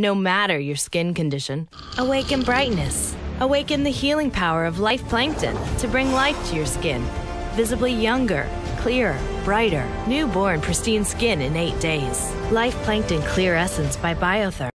no matter your skin condition. Awaken brightness. Awaken the healing power of Life Plankton to bring life to your skin. Visibly younger, clearer, brighter, newborn pristine skin in eight days. Life Plankton Clear Essence by Biotherm.